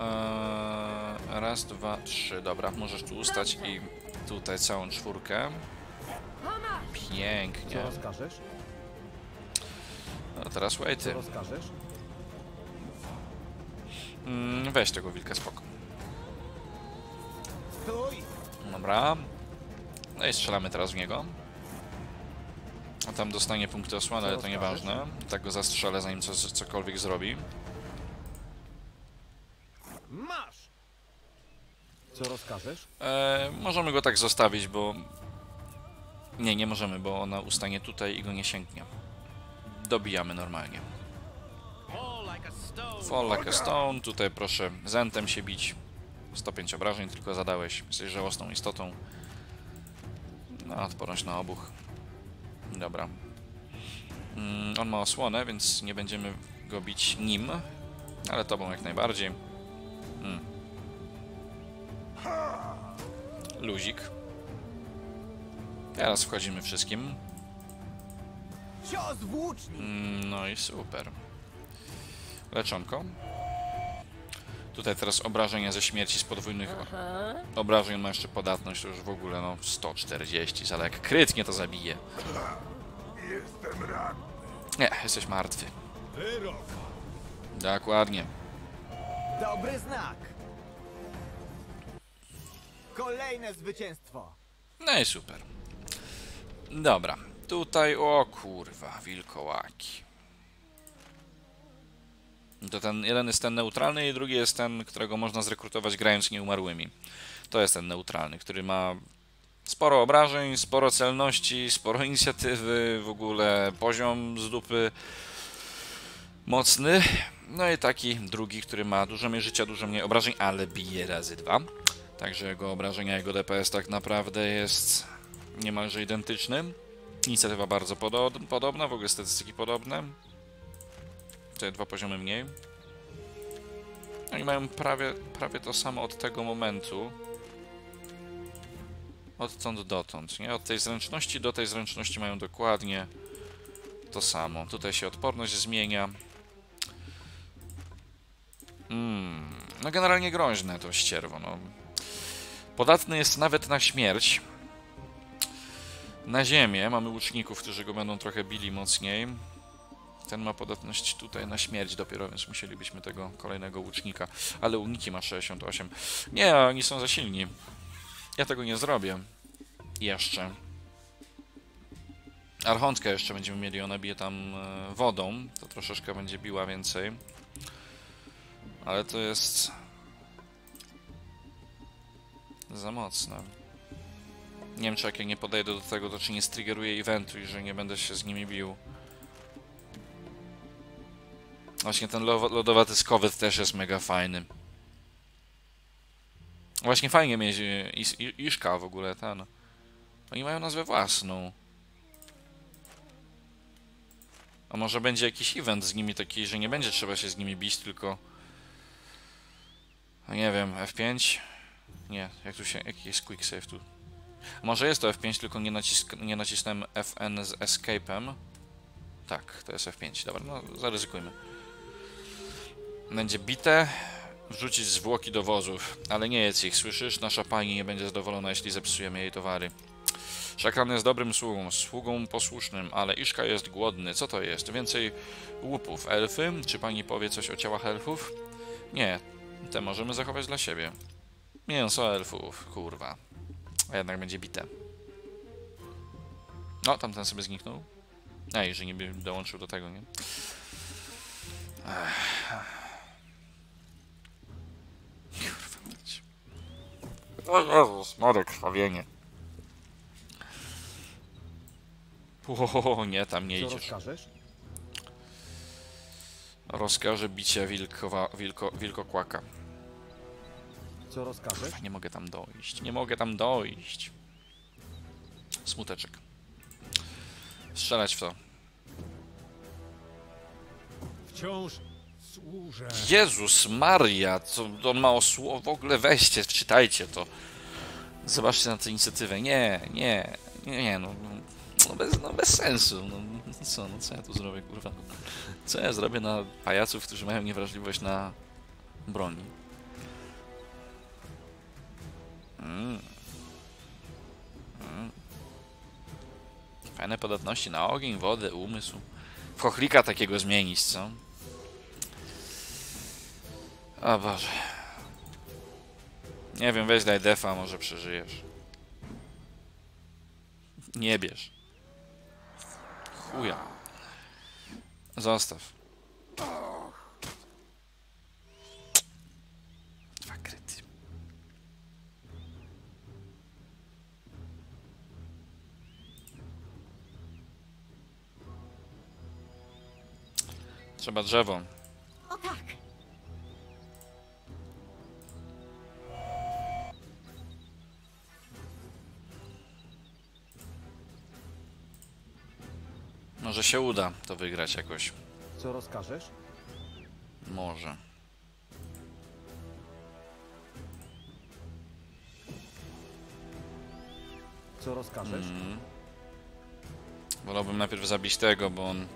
Eee, raz, dwa, trzy. Dobra, możesz tu ustać i tutaj całą czwórkę. Mama! Co Pięknie. rozkażesz? No teraz Co wejty. rozkażesz? Mm, weź tego wilka spoko. Dobra. No i strzelamy teraz w niego. A tam dostanie punkty osłony, ale to nieważne. Tak go zastrzelę zanim co, cokolwiek zrobi. Masz. Co rozkażesz? E, możemy go tak zostawić, bo... Nie, nie możemy, bo ona ustanie tutaj i go nie sięgnie. Dobijamy normalnie. Fall like a stone. Tutaj proszę zentem się bić. 105 obrażeń tylko zadałeś. Jesteś żałosną istotą. No, odporność na obuch. Dobra. Mm, on ma osłonę, więc nie będziemy go bić nim. Ale tobą jak najbardziej. Mm. Luzik. Teraz wchodzimy wszystkim. Mm, No i super. Leczonko. Tutaj teraz obrażenia ze śmierci z podwójnych Aha! obrażeń ma jeszcze podatność, to już w ogóle no 140, ale jak krytnie to zabije. Jestem ranny. Nie, jesteś martwy. Wyrok. Dokładnie. Dobry znak. Kolejne zwycięstwo. No i super. Dobra, tutaj, o kurwa, wilkołaki. To ten jeden jest ten neutralny i drugi jest ten, którego można zrekrutować grając nieumarłymi. To jest ten neutralny, który ma sporo obrażeń, sporo celności, sporo inicjatywy, w ogóle poziom z dupy mocny. No i taki drugi, który ma dużo mniej życia, dużo mniej obrażeń, ale bije razy dwa. Także jego obrażenia, jego DPS tak naprawdę jest niemalże identyczny. Inicjatywa bardzo podo podobna, w ogóle statystyki podobne. Te dwa poziomy mniej. Oni mają prawie, prawie to samo od tego momentu. Odtąd dotąd, nie? Od tej zręczności do tej zręczności mają dokładnie to samo. Tutaj się odporność zmienia. Mm, no generalnie groźne to ścierwo, no. Podatny jest nawet na śmierć. Na ziemię mamy łuczników, którzy go będą trochę bili mocniej. Ten ma podatność tutaj na śmierć dopiero, więc musielibyśmy tego kolejnego łucznika. Ale uniki ma 68. Nie, oni są za silni. Ja tego nie zrobię. Jeszcze. Archontkę jeszcze będziemy mieli, ona bije tam e, wodą. To troszeczkę będzie biła więcej. Ale to jest... Za mocne. Nie wiem, czy jak ja nie podejdę do tego, to czy nie striggeruję eventu i że nie będę się z nimi bił. Właśnie ten lo- lodowaty skowet też jest mega fajny. Właśnie fajnie mieć y, Is- Iszka w ogóle, ten. Oni mają nazwę własną. A może będzie jakiś event z nimi taki, że nie będzie trzeba się z nimi bić, tylko... No nie wiem, F5? Nie, jak tu się... Jaki jest quick save tu? Może jest to F5, tylko nie, nacisk, nie nacisnąłem FN z escape'em. Tak, to jest F5. Dobra, no zaryzykujmy. Będzie bite, wrzucić zwłoki do wozów, ale nie jedz ich, słyszysz? Nasza pani nie będzie zadowolona, jeśli zepsujemy jej towary. Szakran jest dobrym sługą, sługą posłusznym, ale Iszka jest głodny. Co to jest? Więcej łupów. Elfy? Czy pani powie coś o ciałach elfów? Nie, te możemy zachować dla siebie. Mięso elfów, kurwa. A jednak będzie bite. No, tamten sobie zniknął. Ej, że niby dołączył do tego, nie? Kurwa O Jezus, more krwawienie. O, nie, tam nie Co idziesz. rozkażesz? Rozkażę bicia wilkowa, wilko, wilkokłaka. Co rozkażesz? Nie mogę tam dojść, nie mogę tam dojść. Smuteczek. Strzelać w to. Wciąż. Jezus Maria, co on ma o słowo? W ogóle weźcie, czytajcie to. Zobaczcie na tę inicjatywę. Nie, nie, nie, nie no, no, bez, no bez sensu. No, co, no co ja tu zrobię, kurwa? Co ja zrobię na pajaców, którzy mają niewrażliwość na broni? Mm. Mm. Fajne podatności na ogień, wodę, umysł. W chochlika takiego zmienić, co? O Boże. Nie wiem, weź daj defa, może przeżyjesz. Nie bierz. Chuja. Zostaw. Dwa kryty. Trzeba drzewo. Się uda to wygrać jakoś. Co rozkażesz? Może. Co rozkażesz? Mm. Wolałbym najpierw zabić tego, bo on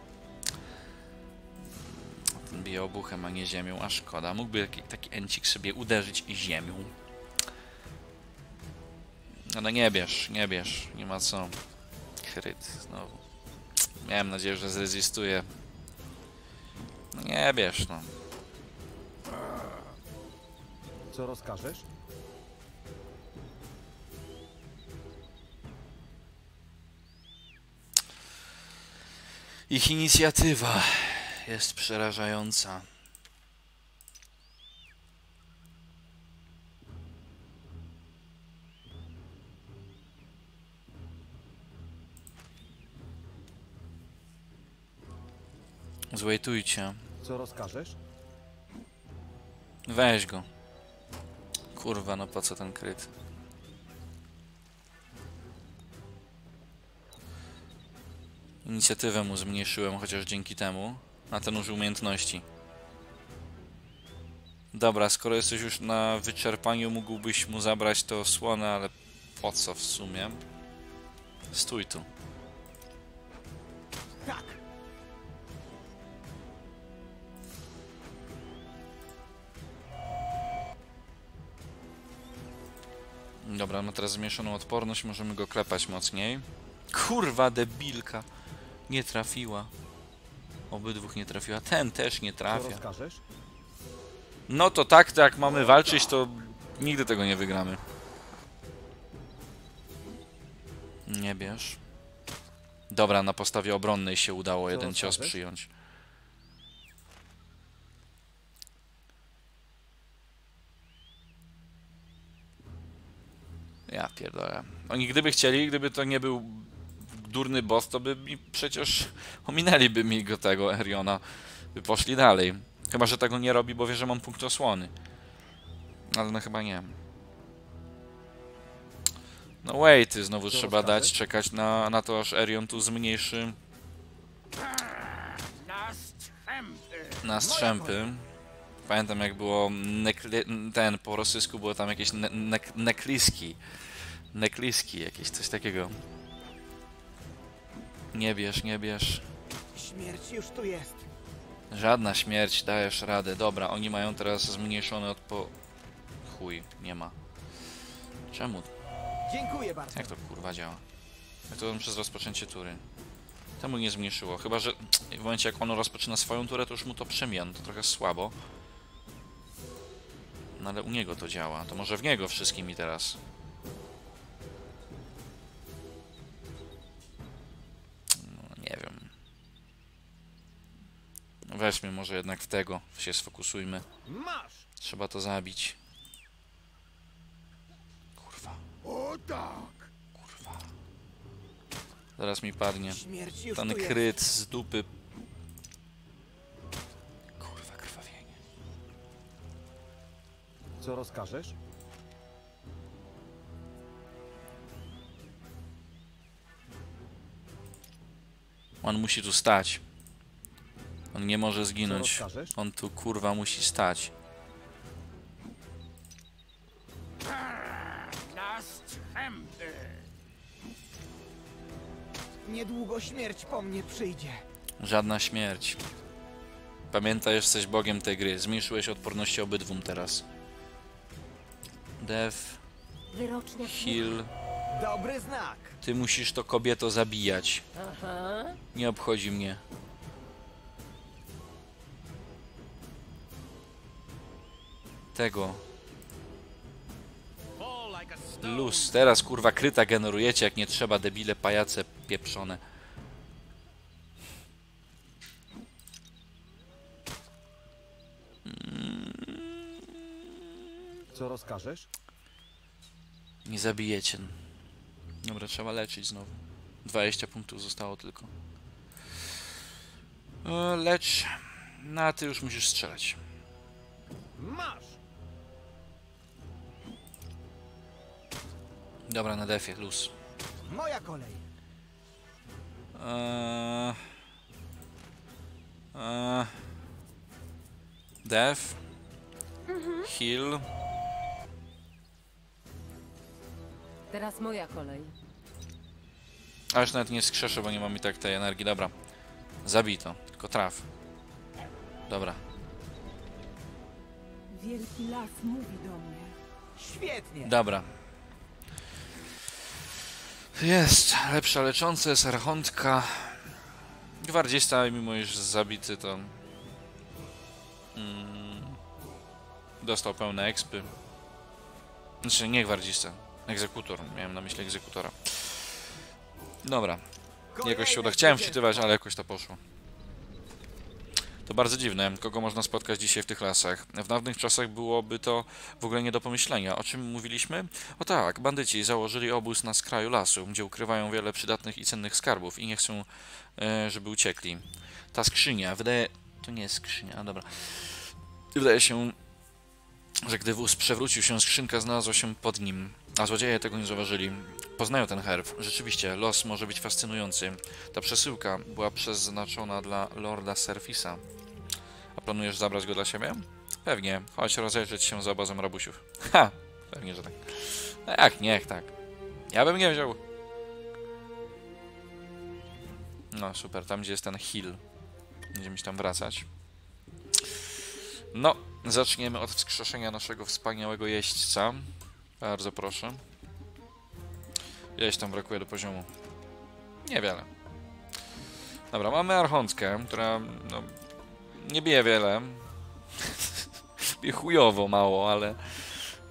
bije obuchem, a nie ziemią, a szkoda. Mógłby taki, taki encik sobie uderzyć ziemią. Ale nie bierz, nie bierz, nie ma co. Kryt znowu. Miałem nadzieję, że zrezystuje. No nie bierz, no. Co rozkażesz? Ich inicjatywa jest przerażająca. Złejtujcie. Co rozkażesz? Weź go. Kurwa, no po co ten kryt? Inicjatywę mu zmniejszyłem, chociaż dzięki temu. A ten użył umiejętności. Dobra, skoro jesteś już na wyczerpaniu, mógłbyś mu zabrać to osłonę, ale po co w sumie? Stój tu. Dobra, ma teraz zmniejszoną odporność, możemy go klepać mocniej. Kurwa, debilka. Nie trafiła. Obydwóch nie trafiła. Ten też nie trafia. No to tak, to jak mamy walczyć, to nigdy tego nie wygramy. Nie bierz. Dobra, na postawie obronnej się udało jeden cios przyjąć. Ja pierdolę. Oni gdyby chcieli, gdyby to nie był durny boss, to by mi przecież ominęliby mi go tego Eriona. By poszli dalej. Chyba, że tego nie robi, bo wie, że mam punkt osłony. Ale no chyba nie. No wait, znowu trzeba dać, czekać na, na to, aż Erion tu zmniejszy Na strzępy! Pamiętam jak było ten, po rosyjsku było tam jakieś ne nek nekliski. Nekliski, jakieś coś takiego. Nie bierz, nie bierz. Śmierć już tu jest. Żadna śmierć, dajesz radę. Dobra, oni mają teraz zmniejszony odpo... Chuj, nie ma. Czemu? Dziękuję bardzo. Jak to kurwa działa? Jak to przez rozpoczęcie tury? Temu nie zmniejszyło, chyba że w momencie jak on rozpoczyna swoją turę, to już mu to przemija, no to trochę słabo. No ale u niego to działa, to może w niego wszystkimi teraz. Weźmy może jednak w tego, się sfokusujmy. Trzeba to zabić. Kurwa, O tak! kurwa. Zaraz mi padnie. Ten kryt z dupy. Kurwa, krwawienie. Co rozkażesz? On musi tu stać. On nie może zginąć. On tu kurwa musi stać. Niedługo śmierć po mnie przyjdzie. Żadna śmierć. Pamiętaj, jesteś bogiem tej gry. Zmniejszyłeś odporności obydwum teraz. Dev, Wyrocznia heal. Dobry znak. Ty musisz to kobieto zabijać. Aha. Nie obchodzi mnie. Tego. Luz. Teraz kurwa kryta generujecie, jak nie trzeba, debile pajace pieprzone. Co rozkażesz? Nie zabijecie. Dobra, trzeba leczyć znowu. 20 punktów zostało tylko. E, lecz. No a ty już musisz strzelać. Masz! Dobra, na defie, luz. Moja kolej. Eee, eee, def. Heal. Teraz moja kolej. A już nawet nie skrzeszę, bo nie mam i tak tej energii. Dobra. Zabij to, tylko traf. Dobra. Wielki las mówi do mnie. Świetnie. Dobra. Jest. Lepsza lecząca jest archontka. Gwardzista, mimo iż zabity, to... Mm, dostał pełne expy. Znaczy, nie gwardzista. Egzekutor. Miałem na myśli egzekutora. Dobra. Jakoś się uda. Chciałem wczytywać, ale jakoś to poszło. To bardzo dziwne, kogo można spotkać dzisiaj w tych lasach. W dawnych czasach byłoby to w ogóle nie do pomyślenia. O czym mówiliśmy? O tak, bandyci założyli obóz na skraju lasu, gdzie ukrywają wiele przydatnych i cennych skarbów i nie chcą, e, żeby uciekli. Ta skrzynia, wydaje... To nie jest skrzynia, a dobra. Wydaje się, że gdy wóz przewrócił się, skrzynka znalazła się pod nim, a złodzieje tego nie zauważyli. Poznają ten herb. Rzeczywiście, los może być fascynujący. Ta przesyłka była przeznaczona dla Lorda Surfisa. A planujesz zabrać go dla siebie? Pewnie. Chodź rozejrzeć się za obozem rabusiów. Ha! Pewnie, że tak. No jak, niech tak. Ja bym nie wziął. No super, tam gdzie jest ten hill. Będziemy się tam wracać. No, zaczniemy od wskrzeszenia naszego wspaniałego jeźdźca. Bardzo proszę. Ileś tam brakuje do poziomu? Niewiele. Dobra, mamy Archontkę, która no, nie bije wiele. bije chujowo mało, ale,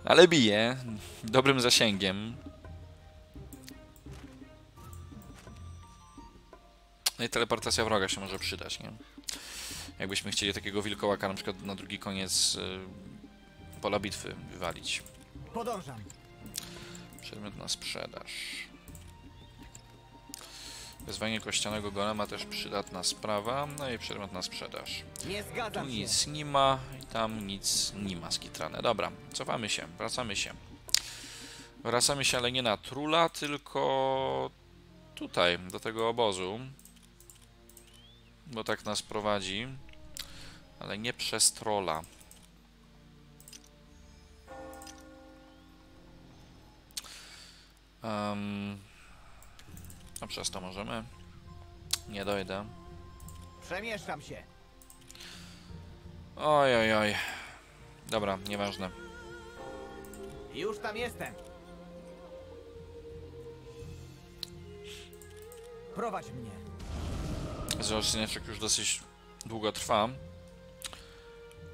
ale bije. Dobrym zasięgiem. No i teleportacja wroga się może przydać, nie? Jakbyśmy chcieli takiego wilkołaka na przykład na drugi koniec y, pola bitwy wywalić. Podążam. Przedmiot na sprzedaż. Wezwanie kościanego golema też przydatna sprawa. No i przedmiot na sprzedaż. Nie Tu zgadzam się. nic nie ma i tam nic nie ma skitrane. Dobra, cofamy się, wracamy się. Wracamy się, ale nie na Trula, tylko tutaj, do tego obozu. Bo tak nas prowadzi. Ale nie przez trolla. Um, a przez to możemy. Nie dojdę. Przemieszczam się. Oj, oj, oj. Dobra, nieważne. Już tam jestem. Prowadź mnie. Odcineczek już dosyć długo trwa.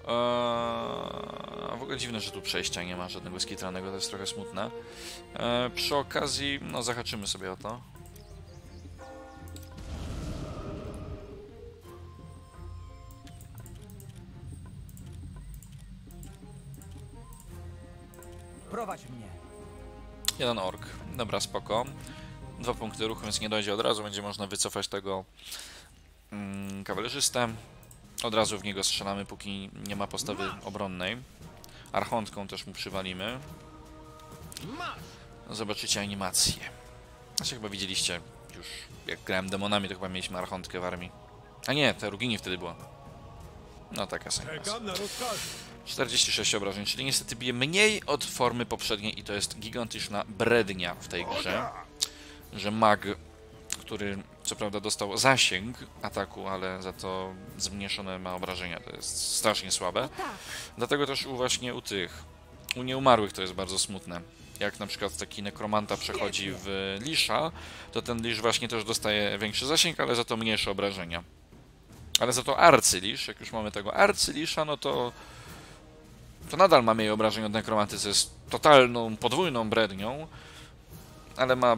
Eee, w ogóle dziwne, że tu przejścia nie ma żadnego skitranego, to jest trochę smutne. Eee, przy okazji, no zahaczymy sobie o to. Prowadź mnie. Jeden ork. Dobra, spoko. Dwa punkty ruchu, więc nie dojdzie od razu. Będzie można wycofać tego mm, kawalerzystę. Od razu w niego strzelamy, póki nie ma postawy obronnej. Archontką też mu przywalimy. Zobaczycie animację. Znaczy chyba widzieliście już, jak grałem demonami, to chyba mieliśmy Archontkę w armii. A nie, to Rugini wtedy była. No taka sama. Czekam na rozkazy. 46 obrażeń, czyli niestety bije mniej od formy poprzedniej i to jest gigantyczna brednia w tej grze, że mag, który co prawda dostał zasięg ataku, ale za to zmniejszone ma obrażenia, to jest strasznie słabe. Dlatego też u właśnie u tych, u nieumarłych to jest bardzo smutne. Jak na przykład taki nekromanta przechodzi w Lisza, to ten Lisz właśnie też dostaje większy zasięg, ale za to mniejsze obrażenia. Ale za to arcylisz, jak już mamy tego arcylisza, no to to nadal ma mniej obrażeń od nekromanty, co jest totalną, podwójną brednią, ale ma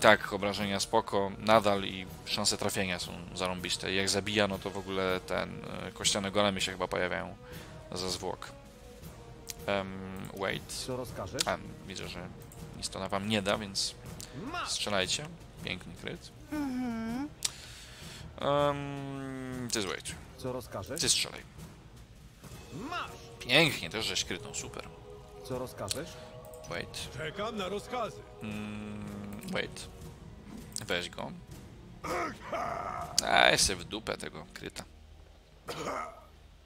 tak obrażenia spoko, nadal i szanse trafienia są zarąbiste. Jak zabija, no to w ogóle ten e, kościane golemy się chyba pojawiają za zwłok. Um, wait. Co rozkażesz? A, widzę, że nic to na wam nie da, więc strzelajcie. Piękny kryt. Um, ty wait. Co rozkażesz? Ty strzelaj. Masz! Pięknie, też żeś krytnął, super. Co rozkażesz? Wait. Czekam na rozkazy. Mm, wait. Weź go. A, jeszcze w dupę tego kryta.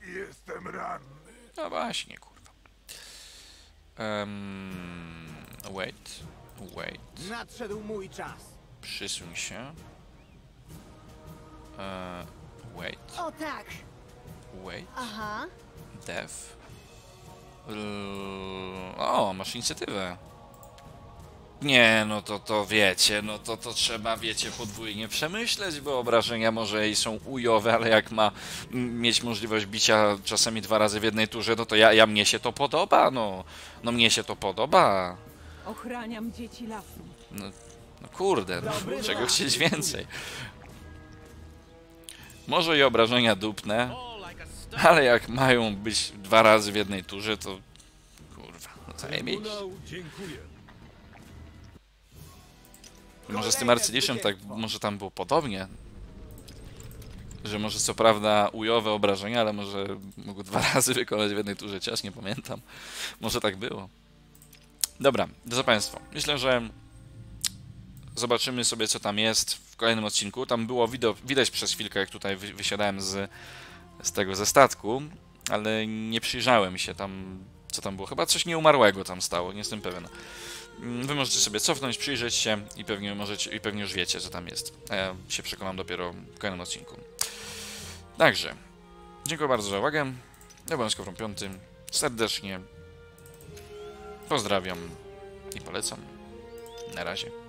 Jestem ranny. No właśnie, kurwa. Um, wait. Wait. Nadszedł mój czas. Przysuń się. E, wait. O tak. Wait. Aha. Dev. L- O, masz inicjatywę. Nie, no to to wiecie, no to to trzeba, wiecie, podwójnie przemyśleć, bo obrażenia może i są ujowe, ale jak ma mieć możliwość bicia czasami dwa razy w jednej turze, no to ja, ja mnie się to podoba, no. No mnie się to podoba. Ochraniam dzieci lasu. No, no kurde, no, czego chcieć więcej. Może i obrażenia dupne, Ale jak mają być dwa razy w jednej turze, to kurwa, no zajebiście. Może z tym arcyliszem tak, może tam było podobnie. Że może co prawda ujowe obrażenia, ale może mógł dwa razy wykonać w jednej turze cios, nie pamiętam. Może tak było. Dobra, drodzy Państwo, myślę, że zobaczymy sobie co tam jest w kolejnym odcinku. Tam było widać przez chwilkę, jak tutaj wy, wysiadałem z, z tego, ze statku, ale nie przyjrzałem się tam, co tam było. Chyba coś nieumarłego tam stało, nie jestem pewien. Mm, Wy możecie sobie cofnąć, przyjrzeć się i pewnie możecie, i pewnie już wiecie, co tam jest. A ja się przekonam dopiero w kolejnym odcinku. Także, dziękuję bardzo za uwagę. Ja byłem Skowron Piąty. Serdecznie pozdrawiam i polecam. Na razie.